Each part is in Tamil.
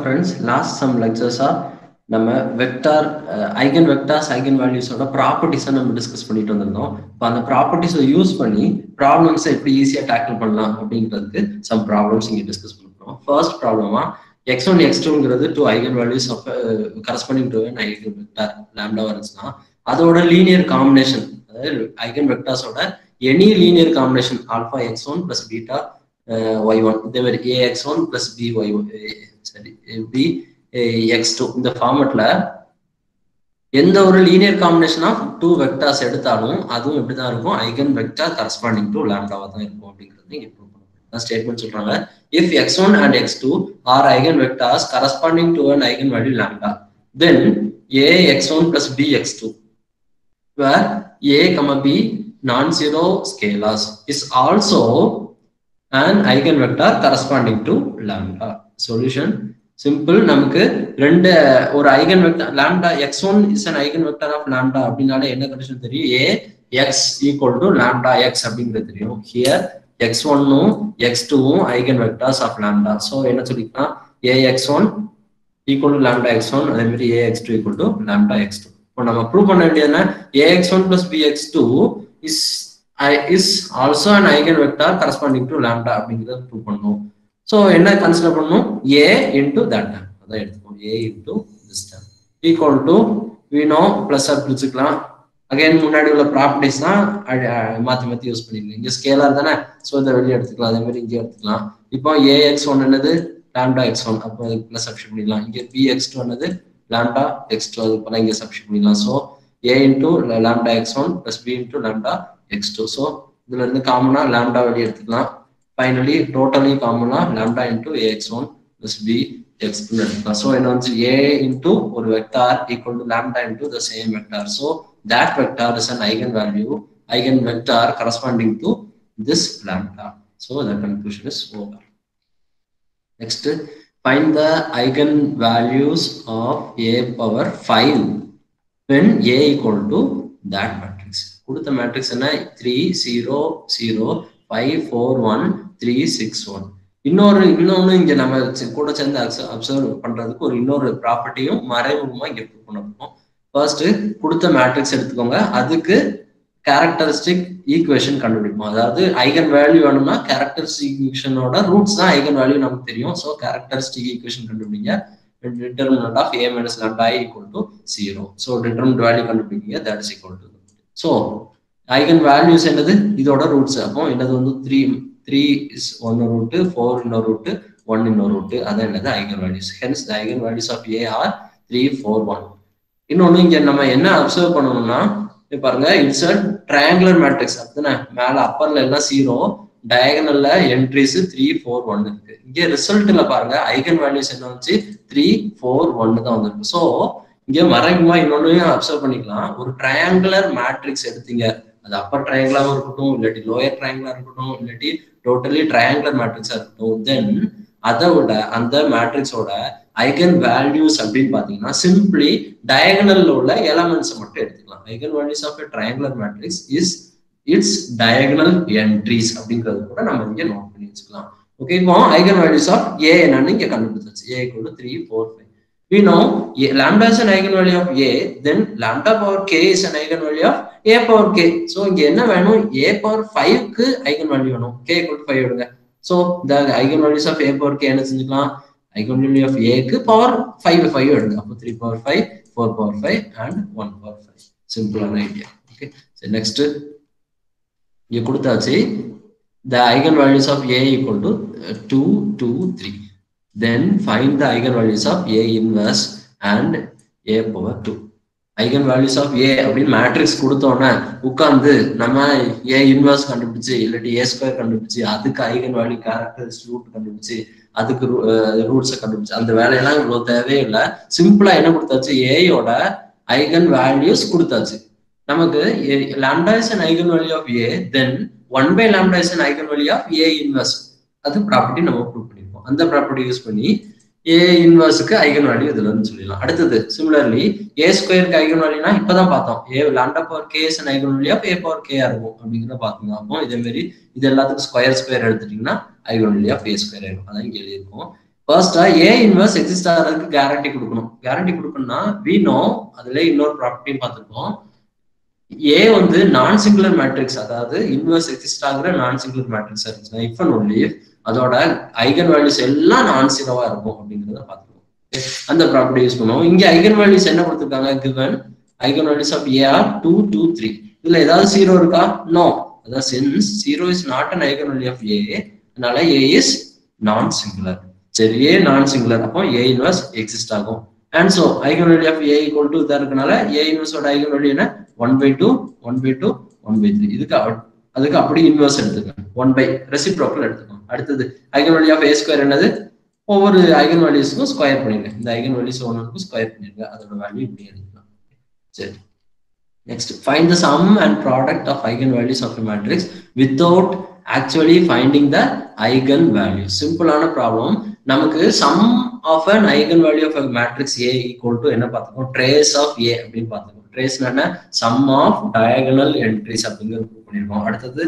ஃப்ரெண்ட்ஸ் லாஸ்ட் சம் லெக்சர்ஸாக நம்ம வெக்டார் ஐகன் வெக்டார்ஸ் ஐகன் வேல்யூஸோட ப்ராப்பர்ட்டிஸை நம்ம டிஸ்கஸ் பண்ணிட்டு வந்திருந்தோம். இப்போ அந்த ப்ராப்பர்ட்டிஸை யூஸ் பண்ணி ப்ராப்ளம்ஸை எப்படி ஈஸியாக டேக்கிள் பண்ணலாம் அப்படிங்கிறதுக்கு சம் ப்ராப்ளம்ஸ் இங்கே டிஸ்கஸ் பண்ணுறோம் ஃபர்ஸ்ட் ப்ராப்ளமா x one x டூங்கிறது two eigen values of corresponding to an eigen vector lambda இருந்துச்சுன்னா அதோட லீனியர் காம்பினேஷன் அதாவது eigen வெக்டார்ஸோட any linear combination alpha x one plus beta y one இதே மாதிரி a x one plus b y சரி. பி எக்ஸ் டூ இந்த ஃபார்மெட்ல எந்த ஒரு linear combination of two vectors எடுத்தாலும் அதுவும் எப்படிதான் இருக்கும். ஐகன் வெக்டார் கரஸ்பாண்டிங் டு லேம்டாவா தான் இருக்கும் அப்படிங்கிறது இங்க ப்ரூவ் பண்ணுவோம் ஸ்டேட்மெண்ட் சொல்றாங்க if x one and x two are eigen vectors corresponding to an eigen value lambda then a x one plus b x two where a comma b non-zero scalars is also an eigenvector corresponding to lambda. Solution simple நமக்கு ரெண்டு ஒரு eigen vector lambda x one is an eigen vector of lambda அப்படின்னாலே என்ன கண்டிஷன் தெரியும்? A x equal to lambda x அப்படிங்கிறது தெரியும். ஹியர் எக்ஸ் ஒன்னும் எக்ஸ் டூவும் eigen vectors of lambda so என்ன சொல்லிக்கலாம்? A x one equal to lambda x one அதே மாதிரி a x two equal to lambda x two இப்போ நம்ம ப்ரூவ் பண்ண வேண்டியது வேண்டியதுன்னா a x one plus b x two is is also an eigen vector corresponding to lambda அப்படிங்கிறத ப்ரூவ் பண்ணணும் ஸோ என்ன கன்சிடர் பண்ணணும் ஏ இன்டூ தட் டைம் அதான் எடுத்துக்கோம் a into this term equal to Vino plus ஆர் பிடிச்சிக்கலாம் அகைன் முன்னாடி உள்ள ப்ராப்பர்ட்டிஸ் தான் மாற்றி மாற்றி யூஸ் பண்ணிக்கலாம் இங்கே ஸ்கேலாக தானே? ஸோ இதை வெளியே எடுத்துக்கலாம். அதே மாதிரி இங்கே எடுத்துக்கலாம். இப்போ ஏஎக்ஸ் ஒன் என்னது? லேம்டா எக்ஸ் ஒன் அப்போ அதுக்கு பிளஸ் சப்ஷன் பண்ணிடலாம். இங்கே பி எக்ஸ் டூ என்னது? லேம்டா x2 அது போல இங்கே சப்ஷன் பண்ணிடலாம். So a into lambda x1 plus b into lambda x2 so இதுல இருந்து காமனா lambda வெளியே எடுத்துக்கலாம் ஃபைனலி டோட்டலி காமனா lambda into ax1 plus b x2 எடுத்துக்கலாம் ஸோ என்ன வந்து a இன்டூ ஒரு vector equal to lambda into the same vector so that vector is an eigen value eigen vector corresponding to this lambda so the conclusion is over next find the eigenvalues of a power 5 when a equal to that matrix. கொடுத்த மேட்ரிக்ஸ் என்ன? Three zero zero five four one three six one இன்னொரு இன்னொன்று இங்க நம்ம கூட சேர்ந்து அப்சர்வ் பண்றதுக்கு ஒரு இன்னொரு ப்ராப்பர்ட்டியும் மறைமுகமா இங்க பண்ண போறோம் ஃபர்ஸ்ட் கொடுத்த மேட்ரிக்ஸ் எடுத்துக்கோங்க. அதுக்கு கேரக்டரிஸ்டிக் ஈக்குவேஷன் கண்டுபிடிப்போம். அதாவது ஐகன் வேல்யூ வேணும்னா கேரக்டரிஸ்டிக் ஈக்குவேஷனோட ரூட்ஸ் தான் ஐகன் வேல்யூ நமக்கு தெரியும். ஸோ கேரக்டரிஸ்டிக் ஈக்குவேஷன் கண்டுபிடிங்க. Determinant of a minus lambda I equal to zero so determinant value கண்டுபிடிங்க that is equal to so eigen values என்னது? இதோட ரூட்ஸ் அப்போ என்னது வந்து த்ரீ த்ரீ இஸ் ஒன்னு ரூட்டு ஃபோர் இன்னொரு ரூட்டு ஒன் இன்னொரு ரூட்டு அதான் என்னது? Eigen values hence the eigen values of a are three four one இன்னொன்று இங்கே நம்ம என்ன அப்சர்வ் பண்ணணும்னா பாருங்க இட்ஸ் அ ட்ரையாங்குலர் மேட்ரிக்ஸ் அப்படின்னா மேலே அப்பர்ல எல்லாம் சீரோ டயகனல்ல என்ட்ரிஸ் த்ரீ ஃபோர் ஒன் இருக்கு. இங்க ரிசல்ட்ல பாருங்க ஐகன் வேல்யூஸ் என்ன வந்துச்சு? த்ரீ ஃபோர் ஒன்னு தான் வந்திருக்கு. ஸோ இங்க மறைமுகமா இன்னொன்னு அப்சர்வ் பண்ணிக்கலாம். ஒரு ட்ரையாங்குலர் மேட்ரிக்ஸ் எடுத்தீங்க. அது அப்பர் ட்ரையாங்கிளாவும் இருக்கட்டும் இல்லாட்டி லோயர் ட்ரையாங்கிளா இருக்கட்டும் இல்லாட்டி டோட்டலி ட்ரையாங்குலர் மேட்ரிக்ஸா இருக்கட்டும். தென் அதை விட அந்த மேட்ரிக்ஸோட ஐகன் வேல்யூஸ் அப்படின்னு பாத்தீங்கன்னா சிம்பிளி டயகனல்ல உள்ள எலமெண்ட்ஸ் மட்டும் எடுத்துக்கலாம். Eigen values of triangular matrix is its diagonal entries அப்படிங்கிறது கூட நம்ம இங்க நோட் பண்ணி வச்சுக்கலாம் ஓகே இப்போ ஐகன் வேல்யூஸ் ஆஃப் ஏ என்னன்னு இங்க கண்டுபிடிச்சாச்சு ஏ கூட three four five we know a, lambda is an eigenvalue of a then lambda power k is an eigenvalue of a power k so இங்க என்ன வேணும் a power 5 க்கு eigenvalue வேணும் k equal to 5 எடுங்க so the eigenvalues of a power k என்ன செஞ்சுக்கலாம் eigenvalue of a க்கு power 5 5 எடுங்க அப்போ 3 power 5 4 power 5 and 1 power 5 சிம்பிளான ஐடியா ஓகே so next இங்கே கொடுத்தாச்சு the eigen values of a equal to two two three then find the eigen values of a inverse and a power two eigen values of a அப்படின்னு மேட்ரிக்ஸ் கொடுத்தோன்னே உட்காந்து நம்ம ஏ இன்வர்ஸ் கண்டுபிடிச்சு இல்லாட்டி ஏ ஸ்கொயர் கண்டுபிடிச்சு அதுக்கு ஐகன் வேல்யூ கேரக்டர்ஸ் ரூட் கண்டுபிடிச்சு அதுக்கு ரூட்ஸை uh, கண்டுபிடிச்சு அந்த வேலையெல்லாம் இவ்வளோ தேவையே இல்லை. சிம்பிளா என்ன கொடுத்தாச்சு? ஏயோட ஐகன் வேல்யூஸ் கொடுத்தாச்சு. நமக்கு lambda is an eigen value of a then one by lambda is an eigen value of a inverse அது ப்ராப்பர்ட்டி நம்ம ப்ரூவ் பண்ணிருக்கோம். அந்த ப்ராப்பர்ட்டி யூஸ் பண்ணி ஏ இன்வர்ஸுக்கு ஐகன் வேல்யூ இதுல இருந்து சொல்லிடலாம். அடுத்தது சிமிலர்லி ஏ ஸ்கொயருக்கு ஐகன் வேல்யூனா இப்பதான் பார்த்தோம். A lambda power k is eigen value of a power k இருக்கும் அப்படிங்கிற பார்த்தோம் அப்போ இதே மாதிரி இது எல்லாத்துக்கும் ஸ்கொயர் ஸ்கொயர் எடுத்துட்டீங்கன்னா eigen value of a square ஆயிடும். அதான் இங்க எழுதியிருக்கோம். ஃபர்ஸ்டா ஏ இன்வர்ஸ் எக்ஸிஸ்ட் ஆகிறதுக்கு கேரண்டி கொடுக்கணும். கேரண்டி கொடுக்கணும்னா வி நோ அதுல இன்னொரு ப்ராப்பர்ட்டியும் பார்த்துருக்கோம். ஏ வந்து நான் சிங்குலர் மேட்ரிக்ஸ் அதாவது இன்வர்ஸ் எக்ஸிஸ்ட் ஆகுற நான் சிங்குலர் மேட்ரிக்ஸ் இருந்துச்சுன்னா இஃப் அண்ட் ஒன்லி அதோட ஐகன் வேல்யூஸ் எல்லாம் நான் ஜீரோவா இருக்கும் அப்படிங்கிறத பார்த்துருக்கோம் அந்த ப்ராப்பர்ட்டி யூஸ் பண்ணுவோம். இங்க ஐகன் வேல்யூஸ் என்ன கொடுத்துருக்காங்க? Given eigen values of a are two two three இதுல ஏதாவது ஜீரோ இருக்கா? நோ அதான் since zero is not an eigen value of a அதனால ஏ இஸ் நான் சிங்குலர் சரி ஏ நான் சிங்குலர் அப்போ ஏ இன்வர்ஸ் எக்ஸிஸ்ட் ஆகும். And so eigen value of a equal to இதாக இருக்கனால ஏ இன்வெர்ஸோட ஐகன் வேல்யூ என்ன? One by two one by two one by three இதுக்கு அதுக்கு அப்படி இன்வெர்ஸ் எடுத்துக்கோங்க ஒன் பை ரெசிப்ரோக்கல் எடுத்துக்கோங்க அடுத்தது eigen value of a square என்னது? ஒவ்வொரு ஐகன் வேல்யூஸ்க்கும் ஸ்கொயர் பண்ணிடுங்க. இந்த ஐகன் வேல்யூஸ் ஒன்றுக்கும் ஸ்கொயர் பண்ணிடுங்க. அதோட வேல்யூ இப்படி எடுக்கலாம் சரி. Next find the sum and product of eigen values of matrix without actually finding the eigen value சிம்பிளான ப்ராப்ளம் நமக்கு sum of an eigen value of matrix a equal to என்ன பார்த்துக்கோம் ட்ரேஸ் ஆஃப் ஏ அப்படின்னு பார்த்துக்கோம் ட்ரேஸ் என்ன? சம் ஆஃப் டயகனல் என்ட்ரிஸ் அப்படிங்கிறது ப்ரூவ் பண்ணியிருக்கோம் அடுத்தது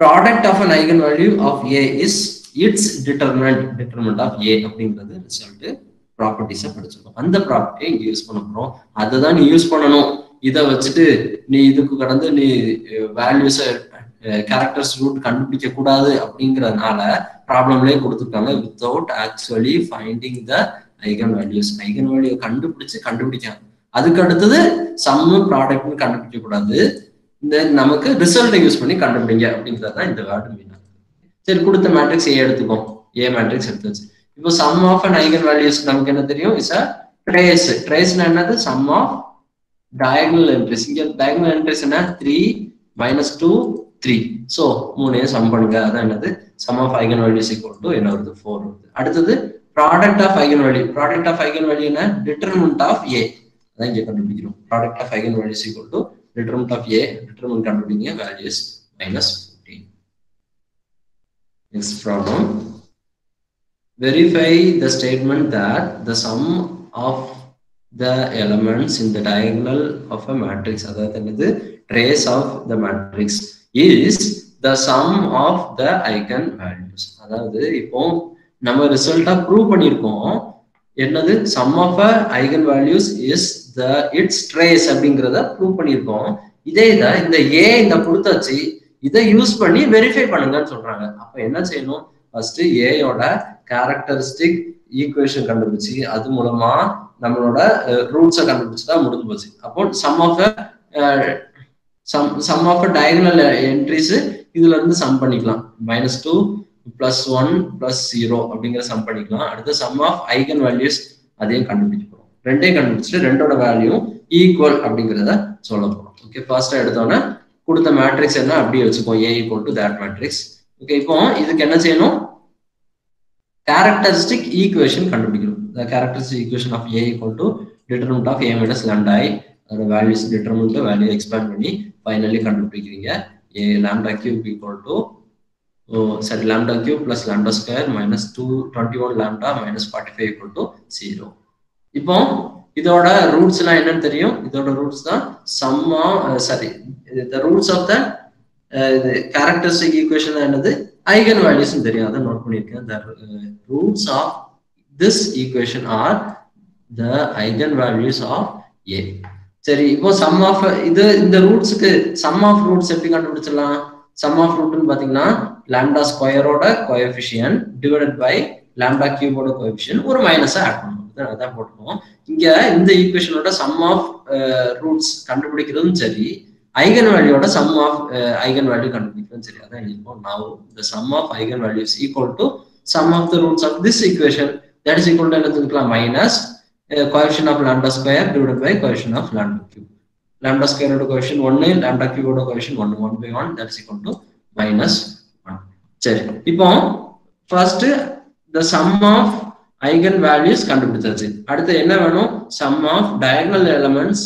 product of an eigen value of a is its determinant determinant of a அப்படிங்கிறது ரிசல்ட் ப்ராப்பர்ட்டிஸை படிச்சிருக்கோம். அந்த ப்ராப்பர்ட்டியை இங்கே யூஸ் பண்ண போகிறோம் அதை தான் நீ யூஸ் பண்ணணும். இதை வச்சுட்டு நீ இதுக்கு கடந்து நீ eh, வேல்யூஸை கேரக்டர்ஸ் ரூட் கண்டுபிடிக்க கூடாது அப்படிங்கறதுனால ப்ராப்ளம்லேயே கொடுத்துருக்காங்க without actually finding the eigen values eigen value கண்டுபிடிச்சு கண்டுபிடிக்காங்க அதுக்கு அடுத்தது சம்மு ப்ராடக்ட்னு கண்டுபிடிக்க கூடாது. இந்த நமக்கு ரிசல்ட்டை யூஸ் பண்ணி கண்டுபிடிங்க அப்படிங்கிறது தான் இந்த வேர்டு மீன் சரி கொடுத்த மேட்ரிக்ஸ் ஏ எடுத்துக்கோம். ஏ மேட்ரிக்ஸ் எடுத்துச்சு இப்போ sum of and eigen values நமக்கு என்ன தெரியும்? இஸ் அ ட்ரேஸ் ட்ரேஸ்னா என்னது? சம் ஆஃப் டயகனல் என்ட்ரிஸ் இங்க டயகனல் என்ட்ரிஸ் என்ன three minus two three so மூணையும் சம் பண்ணுங்க. அதான் என்னது? Sum of eigen values equal to என்ன வருது ஃபோர் வருது அடுத்தது product of eigen value product of eigen value என்ன? டிட்டர்மெண்ட் ஆஃப் ஏ அதான் இங்கே கண்டுபிடிக்கிறோம். Product of eigen values equal to determinant of a determinant கண்டுபிடிங்க. Values minus minus 14. Next problem. Verify the statement that the sum of the elements in the of a matrix அதாவது என்னது? Trace of the matrix is the sum of the eigen values அதாவது இப்போ நம்ம ரிசல்ட்டா ப்ரூவ் பண்ணியிருக்கோம். என்னது? Sum of eigen values is the its trace அப்படிங்கிறத ப்ரூவ் பண்ணியிருக்கோம். இதே இதை இந்த ஏ இந்த கொடுத்தாச்சு இதை யூஸ் பண்ணி வெரிஃபை பண்ணுங்கன்னு சொல்றாங்க. அப்ப என்ன செய்யணும்? ஃபர்ஸ்ட் ஏயோட கேரக்டரிஸ்டிக் ஈக்குவேஷன் கண்டுபிடிச்சு அது மூலமா நம்மளோட ரூட்ஸை கண்டுபிடிச்சுதான் முடிஞ்சு போச்சு. அப்போ sum of sum sum of diagonal entries இதுல இருந்து சம் பண்ணிக்கலாம். Minus two plus one plus zero அப்படிங்கிற சம் பண்ணிக்கலாம். அடுத்து சம் ஆஃப் ஐகன் வேல்யூஸ் அதையும் கண்டுபிடிக்க போறோம் ரெண்டையும் கண்டுபிடிச்சிட்டு ரெண்டோட வேல்யூ ஈக்குவல் அப்படிங்கிறத சொல்ல போறோம். ஓகே ஃபர்ஸ்டா எடுத்தோன்னே கொடுத்த மேட்ரிக்ஸ் என்ன? அப்படியே வச்சுக்கோம் a equal to that matrix okay இப்போ இதுக்கு என்ன செய்யணும்? கேரக்டரிஸ்டிக் ஈக்குவேஷன் கண்டுபிடிக்கணும். Characteristic equation of a equal to determinant of a minus lambda I அந்த அதோட வேல்யூஸ் டிட்டர்மெண்ட் வேல்யூ எக்ஸ்பேண்ட் பண்ணி finally கண்டுபிடிக்கிறீங்க. A lambda cube equal to சரி lambda cube plus lambda square minus 2 21 lambda minus 45 equal to 0 இப்போ இதோட ரூட்ஸ்லாம் என்னன்னு தெரியும்? இதோட ரூட்ஸ் தான் சம்மா sorry the roots of the இது கேரக்டரிஸ்டிக் ஈக்குவேஷன் என்னது? ஐகன் வேல்யூஸ் தெரியும். அதை நோட் பண்ணியிருக்கேன். The roots of this equation are the eigen values of a சரி இப்போ சம் ஆஃப் இது இந்த ரூட்ஸுக்கு சம் ஆஃப் ரூட்ஸ் எப்படி கண்டுபிடிச்சிடலாம்? சம் ஆஃப் ரூட்னு பாத்தீங்கன்னா லாம்டா ஸ்கொயரோட கோஎஃபிஷியன் டிவைடட் பை லாம்டா கியூபோட கோஎஃபிஷியன் ஒரு மைனஸா ஆட் பண்ணுவோம் அதான் போட்டுருவோம் இங்க இந்த ஈக்குவேஷனோட சம் ஆஃப் ரூட்ஸ் கண்டுபிடிக்கிறதும் சரி ஐகன் வேல்யூட சம் ஆஃப் ஐகன் வேல்யூ கண்டுபிடிக்கிறதும் சரி. அதான் எழுதிப்போம் now the sum of eigen values equal to sum of the roots of this equation that is equal to என்ன minus minus coefficient of lambda square divided by coefficient of lambda cube lambda square ஓட coefficient 1 lambda cube ஓட coefficient 1 1 by 1 that is equal to minus 1 சரி இப்போ first the sum of eigen values கண்டுபிடிச்சாச்சு அடுத்து என்ன வேணும் sum of diagonal elements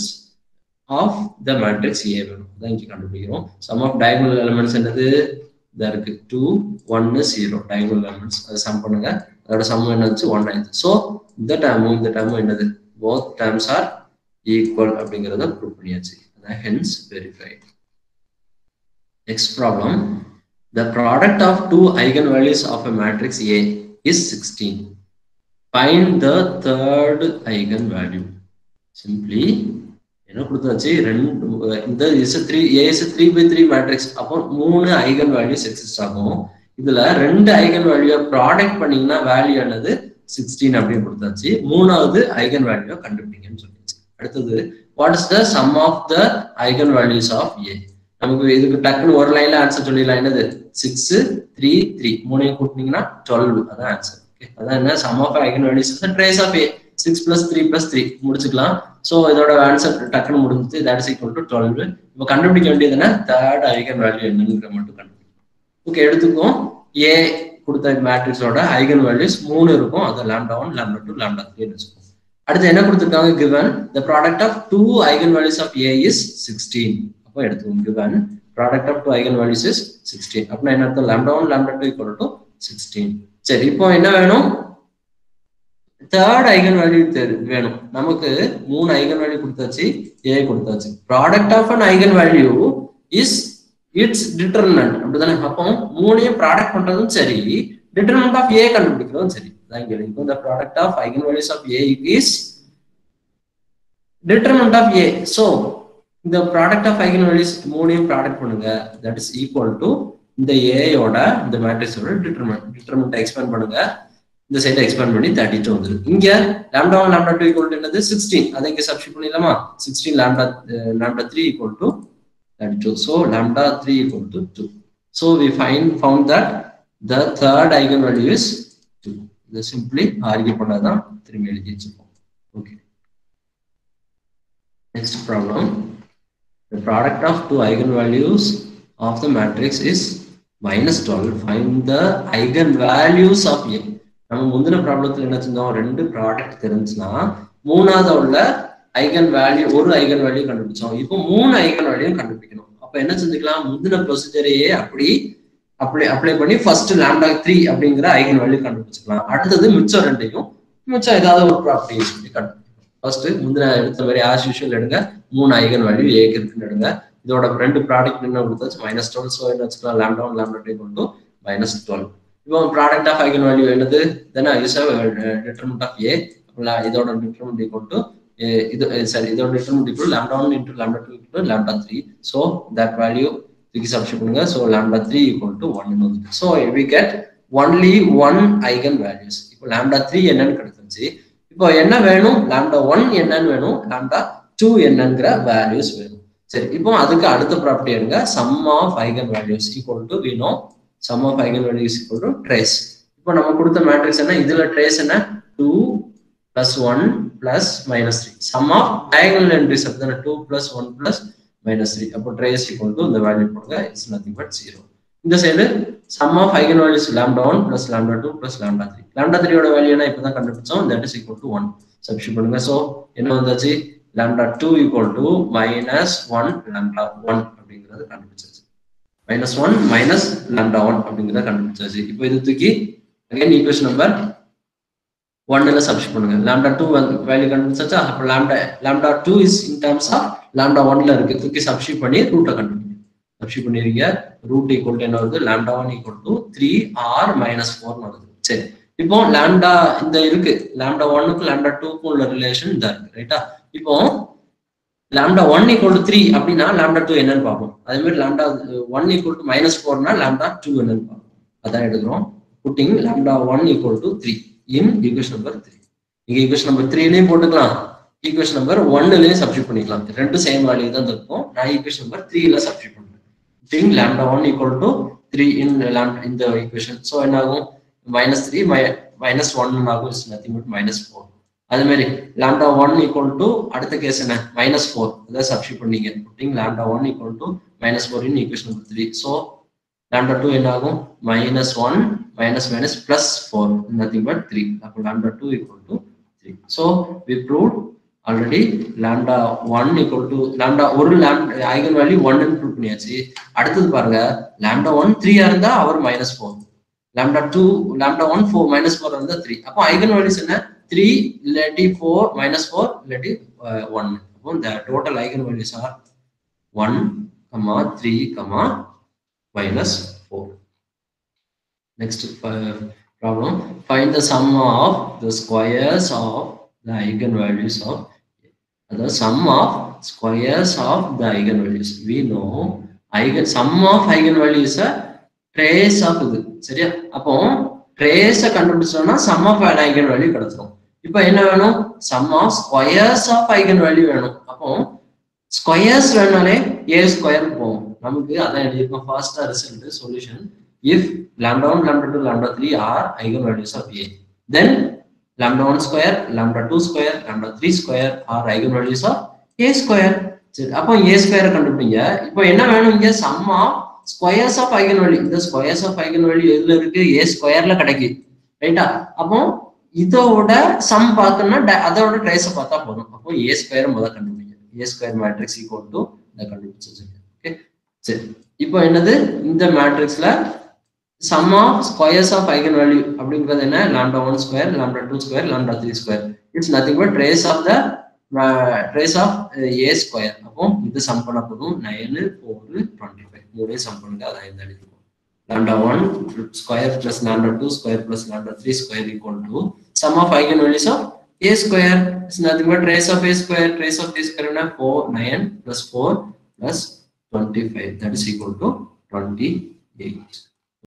of the matrix A வேணும் அதான் இங்க கண்டுபிடிக்கிறோம் sum of diagonal elements என்னது இதா இருக்கு 2 1 0 diagonal elements அதை சம் பண்ணுங்க அதோட சம் என்னச்சு 1 ஆயிடுச்சு ஸோ இந்த டேமும் இந்த டேமும் என்னது? போத் டேம்ஸ் ஆர் ஈக்குவல் அப்படிங்கிறத ப்ரூவ் பண்ணியாச்சு. அதான் hence verified next problem the product of two eigen values of a matrix A is sixteen find the third eigen value simply என்ன கொடுத்தாச்சு? ரெண்டு இந்த is three A is three by three matrix அப்போ மூணு ஐகன் வேல்யூஸ் எக்ஸிஸ்ட் ஆகும். இதுல ரெண்டு ஐகன் வேல்யூ ப்ராடக்ட் பண்ணீங்கன்னா வேல்யூ என்னது? சிக்ஸ்டீன் அப்படின்னு கொடுத்தாச்சு. மூணாவது ஐகன் வேல்யூ கண்டுபிடிங்கன்னு சொல்லிச்சு அடுத்தது what is the sum of the eigenvalues of A நமக்கு இதுக்கு டக்குன்னு ஒரு லைன்ல ஆன்சர் சொல்லிடலாம். என்னது? சிக்ஸ் த்ரீ த்ரீ மூணையும் கூட்டினீங்கன்னா டுவெல் அதான் ஆன்சர் ஓகே அதான் என்ன? Sum of eigen values trace of A six plus three plus three முடிச்சுக்கலாம். ஸோ இதோட ஆன்சர் டக்குன்னு முடிஞ்சது that is equal to twelve இப்போ கண்டுபிடிக்க வேண்டியது என்ன? தேர்ட் ஐகன் வேல்யூ என்னங்கிற மட்டும் கண்டுபிடிக்கும் ஓகே எடுத்துக்கும். ஏ கொடுத்த மேட்ரிக்ஸோட ஐகன் வேல்யூஸ் மூணு இருக்கும். அது lambda one lambda two lambda three வச்சுக்கோம் அடுத்து என்ன கொடுத்துருக்காங்க? Given the product of two eigen values of A is sixteen அப்போ எடுத்துக்கோங்க given product of two eigen values is sixteen அப்படின்னா என்ன அர்த்தம்? Lambda one lambda two equal to sixteen சரி இப்போ என்ன வேணும்? தேர்ட் ஐகன் வேல்யூ வேணும். நமக்கு மூணு ஐகன் வேல்யூ கொடுத்தாச்சு. ஏ கொடுத்தாச்சு. Product of an eigen value is its determinant அப்படிதானே அப்போ மூணையும் ப்ராடக்ட் பண்றதும் சரி டிட்டர்மெண்ட் ஆஃப் ஏ கண்டுபிடிக்கிறதும் சரி. தான் இங்க இப்போ product of of eigenvalues of a is determinant of A so இந்த ப்ராடக்ட் ஆஃப் eigenvalues மூணையும் ப்ராடக்ட் பண்ணுங்க. தட் இஸ் ஈக்குவல் டு இந்த ஏயோட இந்த மேட்ரிக்ஸோட டிட்டர்மெண்ட் டிட்டர்மெண்ட் எக்ஸ்பேண்ட் பண்ணுங்க. இந்த சைடை எக்ஸ்பேண்ட் பண்ணி தேர்ட்டி டூ வந்துடும் இங்க lambda one two equal to என்னது? சிக்ஸ்டீன் அதை இங்க சப்ஸ்டிட் பண்ணிடலாமா? Sixteen lambda lambda three equal to thirty two so lambda three equal to two so we find found that the third eigen value is two இதை சிம்பிளி ஆர்கியூ பண்ணாதான் திரும்பி எழுதி வச்சுப்போம் okay next problem the product of two eigen values of the matrix is minus minus 12. Find the eigenvalues of A. நம்ம முந்தின ப்ராப்ளத்தில் என்ன செஞ்சோம் ரெண்டு ப்ராடக்ட் தெரிஞ்சுன்னா மூணாவது உள்ள ஐகன் வேல்யூ ஒரு ஐகன் வேல்யூ கண்டுபிடிச்சோம். இப்போ மூணு ஐகன் வேல்யூ கண்டுபிடிக்கணும். அப்ப என்ன செஞ்சுக்கலாம்? முந்தின ப்ரொசீஜரையே அப்படி அப்ளை அப்ளை பண்ணி ஃபர்ஸ்ட் லேம்டா த்ரீ அப்படிங்கிற ஐகன் வேல்யூ கண்டுபிடிச்சிக்கலாம். அடுத்தது மிச்சம் ரெண்டையும் மிச்சம் ஏதாவது ஒரு ப்ராப்பர்ட்டி யூஸ் பண்ணி ஃபர்ஸ்ட் முந்தின எடுத்த மாதிரி ஆஸ் யூஷுவல் எடுங்க. மூணு ஐகன் வேல்யூ ஏக்கு இருக்குன்னு எடுங்க. இதோட ரெண்டு ப்ராடக்ட் என்ன கொடுத்தாச்சு? மைனஸ் டுவெல் ஸோ என்ன வச்சுக்கலாம். லேம்டா ஒன் லேம்டா டே கொண்டு மைனஸ் டுவெல் இப்போ ப்ராடக்ட் ஆஃப் ஐகன் வேல்யூ என்னது then is determinant of A இதோட டிட்டர்மெண்ட் கொண்டு either, sorry, either determinant equal lambda 1 into lambda 2 equal to lambda 3. So that value we substitute பண்ணுங்க so lambda 3 equal to 1 so we get only one eigen values இப்போ lambda 3 என்னன்னு கிடைச்சிருச்சு இப்போ என்ன வேணும் lambda 1 என்னன்னு வேணும் lambda 2 என்னங்கிற values வேணும் சரி இப்போ அதுக்கு அடுத்த ப்ராப்பர்ட்டி எடுங்க sum of eigen values equal to we know sum of eigen values equal to trace இப்போ நம்ம கொடுத்த மேட்ரிக்ஸ் என்ன இதுல trace என்ன 2 plus 1 plus minus 3. Sum of diagonal and then 2 plus 1 plus minus 3. Upon trace equal to the value podga is nothing but 0. இந்த side sum of eigenvalues lambda one plus lambda two plus lambda three lambda த்ரீயோட வேல்யூ என்ன? இப்பதான் கண்டுபிடிச்சோம். That is equal to one substitute பண்ணுங்க. ஸோ என்ன வந்தாச்சு? Lambda two equal to minus one lambda one அப்படிங்கிறது கண்டுபிடிச்சாச்சு. Minus one minus lambda one அப்படிங்கிறது கண்டுபிடிச்சாச்சு. இப்போ இது தூக்கி அகைன் ஈக்குவேஷன் நம்பர் ஒன்னில் சப்ஸ்ட் பண்ணுங்க. லாம்டா டூ வேல்யூ கண்டுபிடிச்சாச்சா அப்போ lambda lambda two is in terms of lambda ஒன்ல இருக்கு. தூக்கி சப்ஸ்டிட் பண்ணி ரூட்டை கண்டுபிடிங்க. சப்ஸ்டிட் பண்ணிருக்கீங்க ரூட் ஈக்குவல் டு என்ன வருது? Lambda one equal to three or minus ஃபோர்னு வருது. சரி. இப்போ லாம்டா இந்த இருக்கு. லாம்டா ஒன்னுக்கும் லாம்டா டூக்கும் உள்ள ரிலேஷன் இதா இருக்கு. ரைட்டா இப்போ lambda one equal to three அப்படின்னா லாம்டா டூ என்னன்னு பார்ப்போம். அதே மாதிரி lambda one equal to minus ஃபோர்னா lambda two என்னன்னு பார்ப்போம். அதான் எடுக்கிறோம். Putting lambda one equal to three in equation number three நீங்கள் ஈக்குவேஷன் நம்பர் த்ரீலையும் போட்டுக்கலாம். ஈக்குவேஷன் நம்பர் ஒன்னுலயும் சப்ஜெக்ட் பண்ணிக்கலாம். ரெண்டு சேம் வேல்யூ தான் இருக்கும். நான் ஈக்குவேஷன் நம்பர் த்ரீல சப்ஜெக்ட் பண்ணுவேன் thing lambda one equal to three in lambda இந்த ஈக்குவேஷன் ஸோ என்ன ஆகும் மைனஸ் த்ரீ மைனஸ் ஒன் ஆகும். Is nothing but minus four அது மாதிரி லேம்டா ஒன் ஈக்குவல் டு அடுத்த கேஸ் என்ன? மைனஸ் ஃபோர் அதாவது சப்ஸ்டிட் பண்ணீங்க. Putting lambda one equal to minus four in equation number three so lambda two என்ன ஆகும் minus one minus minus plus four nothing but three அப்போ lambda two equal to three so we prove already lambda one equal to lambda ஒரு லேம் ஐகன் வேல்யூ ஒன்னு ப்ரூவ் பண்ணியாச்சு. அடுத்தது பாருங்க லேம்டா ஒன் த்ரீயா இருந்தா அவர் minus four lambda two lambda one four minus four இருந்தா த்ரீ அப்போ ஐகன் வேல்யூஸ் என்ன? த்ரீ இல்லாட்டி ஃபோர் மைனஸ் ஃபோர் இல்லாட்டி ஒன் அப்போ இந்த total eigen values are one comma three comma minus four Next problem find the sum of the squares of the eigenvalues of the sum of squares of the eigenvalues we know eigen sum of eigenvalues trace of இது சரியா அப்போ trace கண்டுபிடிச்சோம்னா sum of an eigenvalue கிடைச்சிரும் இப்போ என்ன வேணும் sum of squares of eigenvalue வேணும் அப்போ ஸ்கொயர்ஸ் வேணாலே ஏ ஸ்கொயர் போகும் நமக்கு அதான் எழுதியிருக்கோம் ஃபாஸ்டா result solution if lambda 1 lambda 2 lambda 3 are eigenvalues of a then lambda 1 square lambda 2 square lambda 3 square are eigenvalues of a square சரி அப்போ a square கண்டுபிடிங்க இப்போ என்ன வேணும் இங்க sum of squares of eigenvalue இந்த squares of eigenvalue எதுல இருக்கு a squareல கிடைக்குது ரைட்டா அப்போ இதோட சம் பார்க்கணும்னா ட- அதோட ட்ரேஸ பார்த்தா போதும் அப்போ ஏ ஸ்கொயர் முதல்ல கண்டுபிடிங்க A square matrix equal to இதை கண்டுபிடிச்சு ஓகே சரி இப்போ என்னது இந்த மேட்ரிக்ஸ்ல sum of squares of eigen value அப்படிங்கிறது என்ன lambda one square lambda two square lambda three square it's nothing but trace of the trace of A square அப்போ இது சம் பண்ண போதும் நைனு ஃபோரு டுவெண்ட்டி ஃபைவ் மூணு சம் பண்ணுங்க அதான் இந்த எழுதிக்கும் lambda one square plus lambda two square plus lambda three square equal to sum of eigen values of a square is nothing but trace of a square trace of a square na 4 9 plus 4 plus 25 that is equal to 28